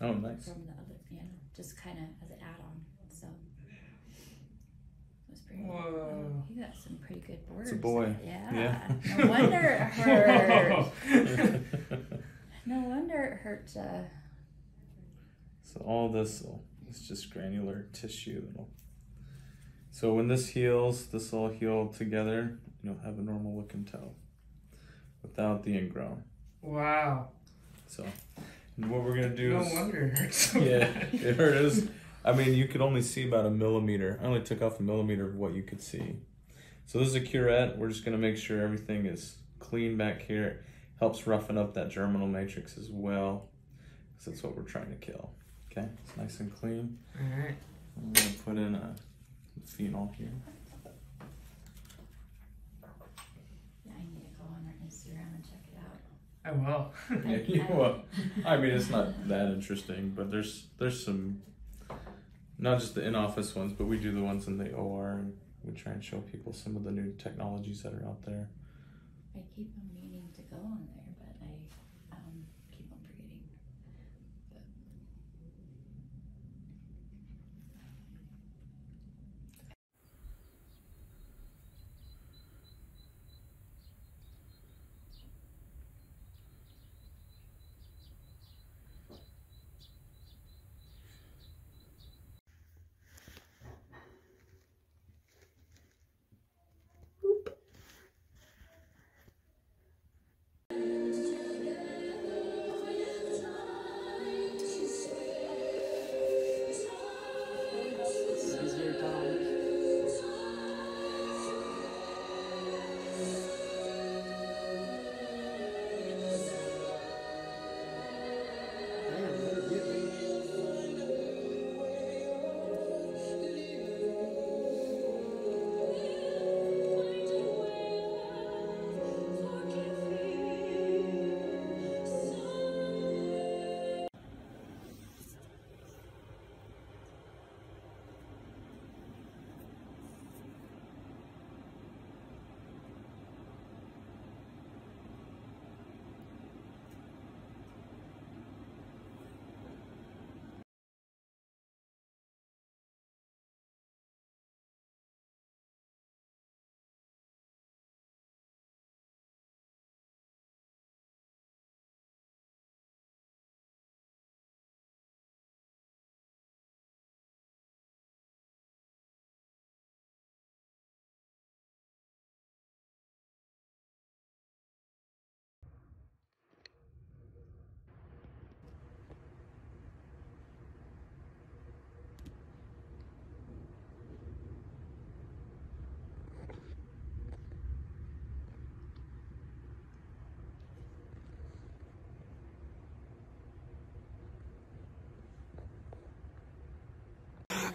Oh, nice. from the other, yeah, just kind of as an add-on. So it was pretty. Whoa. Whoa. You got some pretty good borders. It's a boy. Yeah. Yeah. No wonder it hurt. no wonder it hurt. Uh, So all this will it's just granular tissue. That'll, so when this heals, this will heal together. You'll have a normal looking toe without the ingrown. Wow. So and what we're gonna do No is wonder it hurts so yeah, bad. it hurts. I mean, you could only see about a millimeter. I only took off a millimeter of what you could see. So this is a curette. We're just gonna make sure everything is clean back here. It helps roughen up that germinal matrix as well, because that's what we're trying to kill. Okay, it's nice and clean. Alright. I'm gonna put in a phenol here. yeah, I need to go on our Instagram and check it out. I will. Yeah, you will. I mean, it's not that interesting, but there's there's some, not just the in-office ones, but we do the ones in the OR, and we try and show people some of the new technologies that are out there. I keep on meaning to go on there,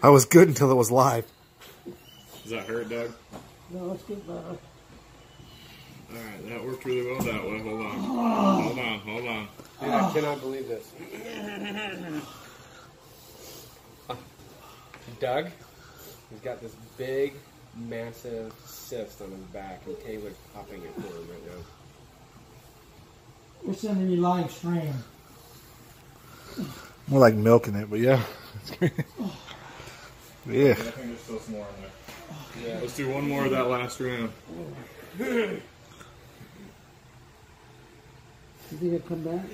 I was good until it was live. Does that hurt, Doug? No, it's good better. All right, that worked really well that way. Hold on, hold on, hold on. Dude, I cannot believe this. Doug, he's got this big, massive cyst on his back, and Taylor's popping it for him right now. We're sending you live stream. More like milking it, but yeah. yeah. I think there's still some more in there. Yeah. Let's do one more of that last round. You think it'll come back?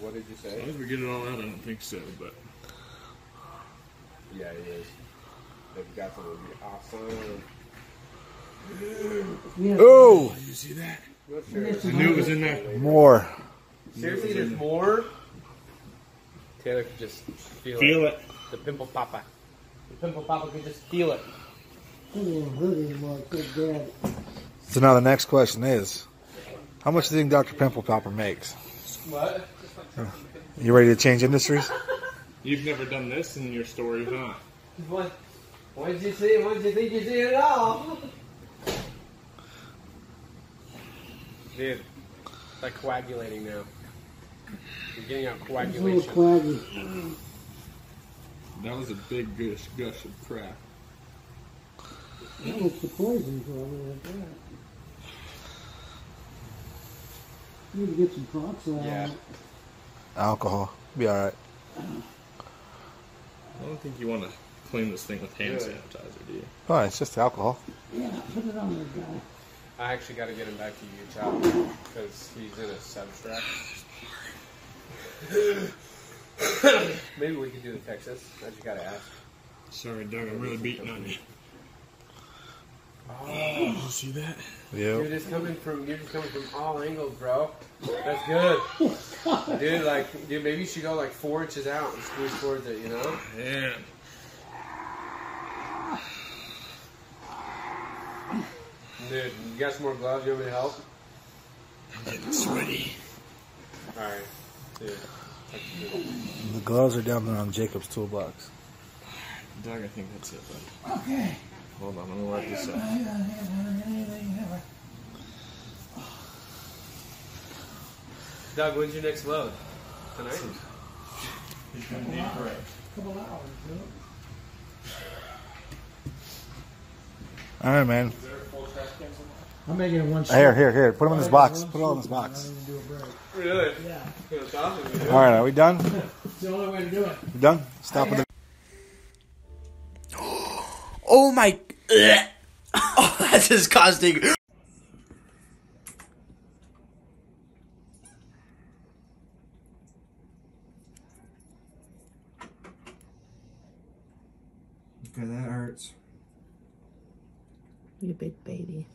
What did you As say? long as we get it all out, I don't think so. But Yeah, it is. is. They've got to be awesome. We have, Oh, you see that? Not we I knew it was in there. more. Seriously, there's more? Taylor can just feel, Feel it. it. The pimple papa. The pimple papa could just feel it. It won't hurt so now the next question is, how much do you think Dr. Pimple Popper makes? What? You ready to change industries? You've never done this in your story, huh? What? What did you see? What did you think you see it all? Dude, it's like coagulating now. You're getting out It's a little coagulation. Quaggy. That was a big gush, gush of crap. That was the poison probably like that. Need to get some peroxide Yeah. Alcohol. Be all right. I don't think you want to clean this thing with hand Really? sanitizer, do you? Oh, it's just alcohol. Yeah, put it on there, guy. I actually got to get him back to Utah because he's in a subtract. Maybe we could do the Texas. I just got to ask. Sorry, Doug. I'm really beating on you. Oh, You see that? Yeah. you're just coming from you're just coming from all angles, bro. That's good, dude. Like, dude, maybe you should go like four inches out and squeeze towards it. You know? Man. Dude, you got some more gloves? You want me to help? I'm getting sweaty. All right, dude. That's good. The gloves are down there on Jacob's toolbox. Doug, I think that's it, bud. Okay. Hold on, let me wipe this out. Doug, when's your next load? Tonight? He's gonna need a break. Couple hours. All right, man. I'm making it one shot. Here, here, here. Put them in this box. Put it all in this box. don't even do a break. Really? Yeah, That's awesome. dude. All right, are we done? it's the only way to do it. We done? Stop with the. Oh my. Oh, that's disgusting. Okay, that hurts. You big baby.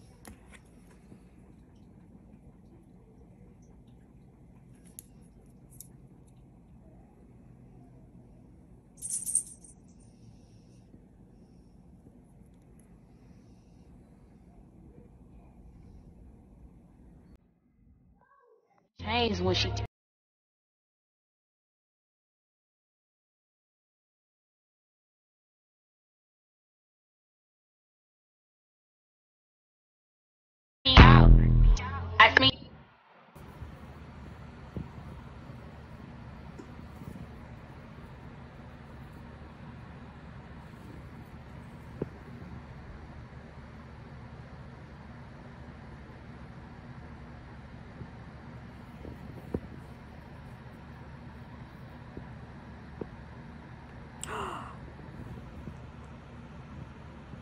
Changed when she Ask me.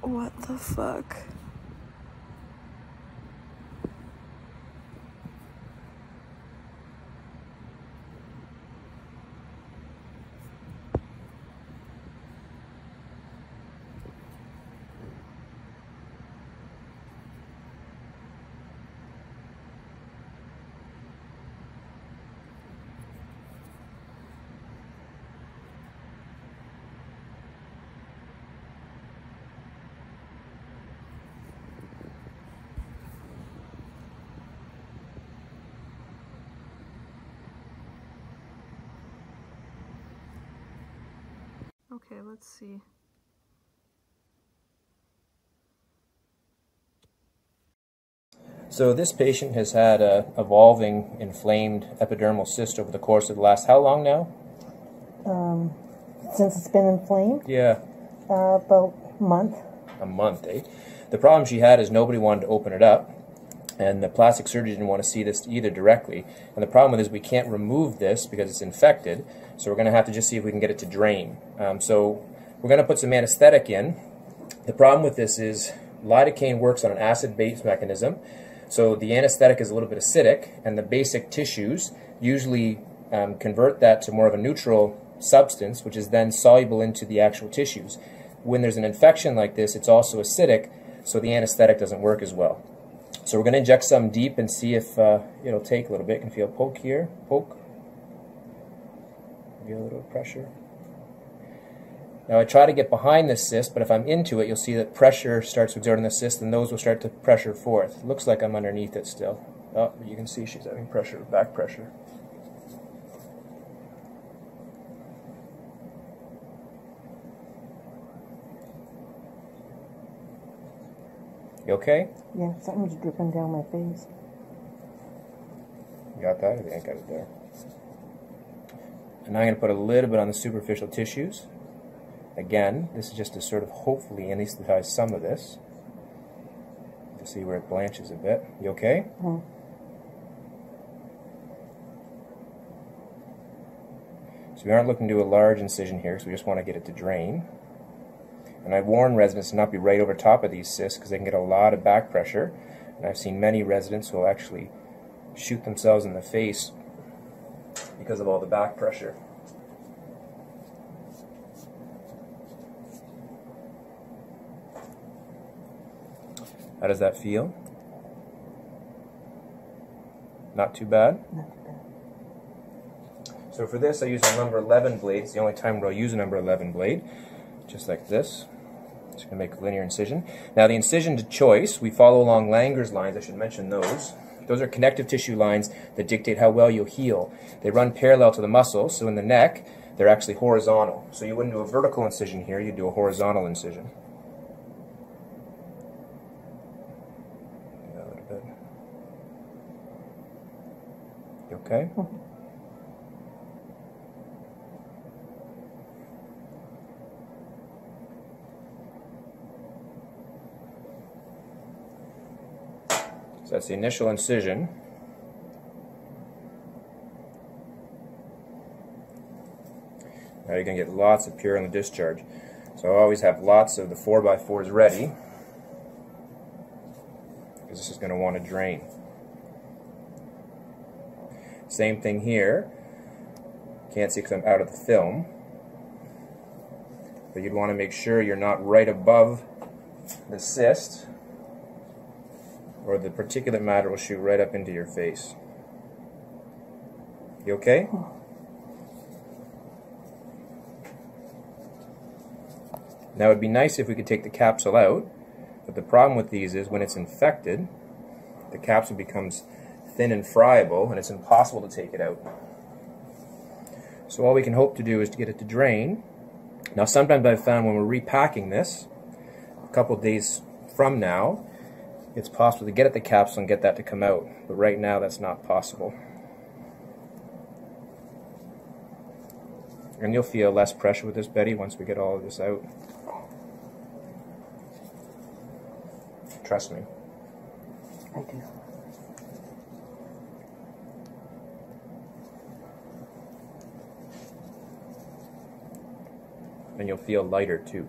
What the fuck? Okay, let's see. So this patient has had a evolving inflamed epidermal cyst over the course of the last how long now? Um, since it's been inflamed, Yeah, uh, about a month. a month, eh? The problem she had is nobody wanted to open it up, and the plastic surgeon didn't want to see this either directly. And the problem with it is we can't remove this because it's infected, so we're going to have to just see if we can get it to drain. Um, so we're going to put some anesthetic in. The problem with this is lidocaine works on an acid-base mechanism, so the anesthetic is a little bit acidic, and the basic tissues usually um, convert that to more of a neutral substance, which is then soluble into the actual tissues. When there's an infection like this, it's also acidic, so the anesthetic doesn't work as well. So we're going to inject some deep and see if uh, it'll take a little bit. You can feel poke here, poke. Feel a little pressure. Now I try to get behind this cyst, but if I'm into it, you'll see that pressure starts to exert on the cyst, and those will start to pressure forth. Looks like I'm underneath it still. Oh, you can see she's having pressure, back pressure. You okay? Yeah, something's dripping down my face. You got that? I think I got it there. And now I'm going to put a little bit on the superficial tissues. Again, this is just to sort of hopefully anesthetize some of this. To see where it blanches a bit. You okay? Mhm. So we aren't looking to do a large incision here, so we just want to get it to drain. And I warn residents to not be right over top of these cysts because they can get a lot of back pressure. And I've seen many residents who will actually shoot themselves in the face because of all the back pressure. How does that feel? Not too bad? So for this, I use a number 11 blade. It's the only time where I'll use a number 11 blade, just like this. Just going to make a linear incision. Now the incision to choice, we follow along Langer's lines. I should mention those. Those are connective tissue lines that dictate how well you'll heal. They run parallel to the muscle, so in the neck, they're actually horizontal. So you wouldn't do a vertical incision here, you'd do a horizontal incision. Do that a little bit. You okay? So that's the initial incision. Now you're going to get lots of purulent discharge. So I always have lots of the 4x4s ready because this is going to want to drain. Same thing here. Can't see because I'm out of the film. But you'd want to make sure you're not right above the cyst or the particulate matter will shoot right up into your face. You okay? Now it'd be nice if we could take the capsule out, but the problem with these is when it's infected, the capsule becomes thin and friable and it's impossible to take it out. So all we can hope to do is to get it to drain. Now sometimes I've found when we're repacking this, a couple days from now, it's possible to get at the capsule and get that to come out. But right now that's not possible. And you'll feel less pressure with this, Betty, once we get all of this out. Trust me. I do. And you'll feel lighter too.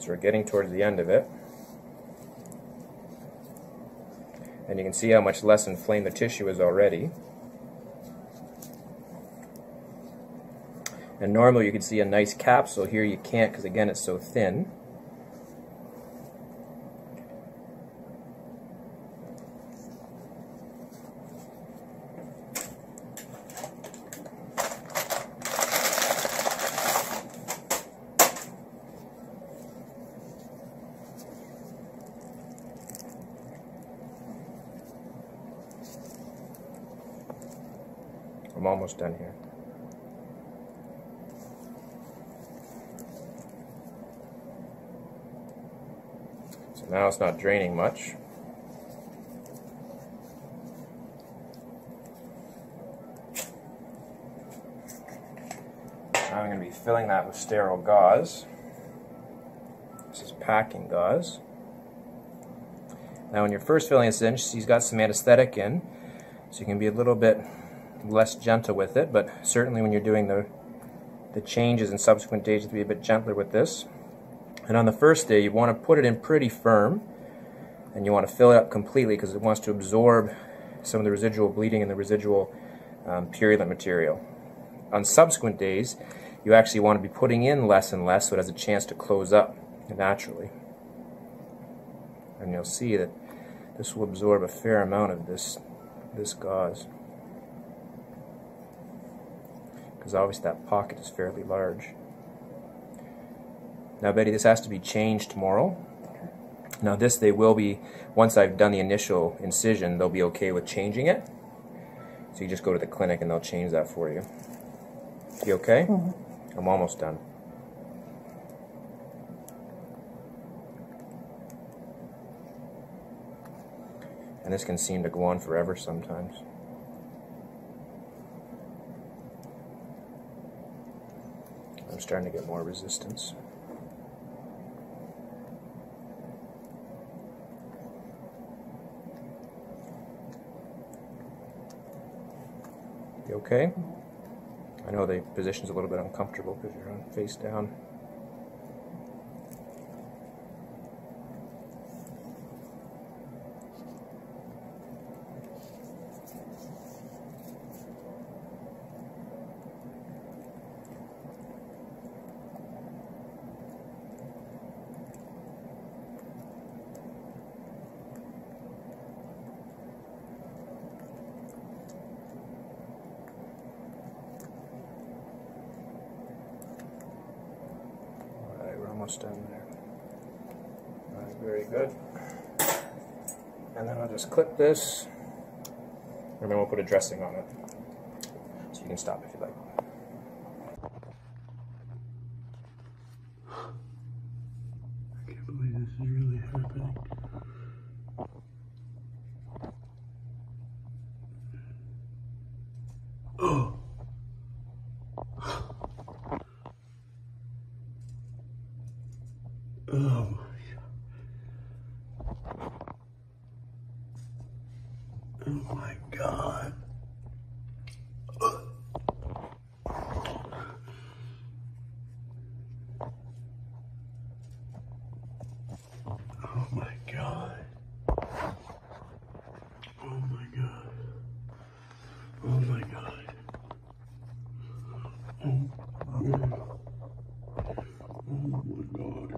So we're getting towards the end of it. And you can see how much less inflamed the tissue is already. And normally you can see a nice capsule. Here you can't because again it's so thin. I'm almost done here. So now it's not draining much. Now I'm going to be filling that with sterile gauze. This is packing gauze. Now when you're first filling this in, she's got some anesthetic in, so you can be a little bit less gentle with it, but certainly when you're doing the, the changes in subsequent days, you have to be a bit gentler with this. And on the first day, you want to put it in pretty firm, and you want to fill it up completely because it wants to absorb some of the residual bleeding and the residual um, purulent material. On subsequent days, you actually want to be putting in less and less so it has a chance to close up naturally. And you'll see that this will absorb a fair amount of this, this gauze. Because obviously that pocket is fairly large. Now Betty, this has to be changed tomorrow. Now this they will be, once I've done the initial incision, they'll be okay with changing it. So you just go to the clinic and they'll change that for you. You okay? Mm -hmm. I'm almost done. And this can seem to go on forever sometimes. I'm starting to get more resistance. You okay? I know the position's a little bit uncomfortable because you're on face down. Almost there. Alright, very good. And then I'll just clip this. And then we'll put a dressing on it. So you can stop if you like. I can't believe this is really happening. Oh. Oh my god. Oh my god. Oh my god. Oh my god. Oh my god. Oh, oh. Oh my god.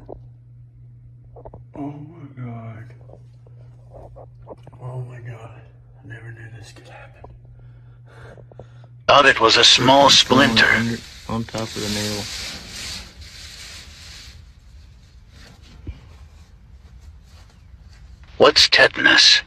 Oh my god. Oh my god. I never knew this could happen. Thought it was a small splinter. On top of the nail. What's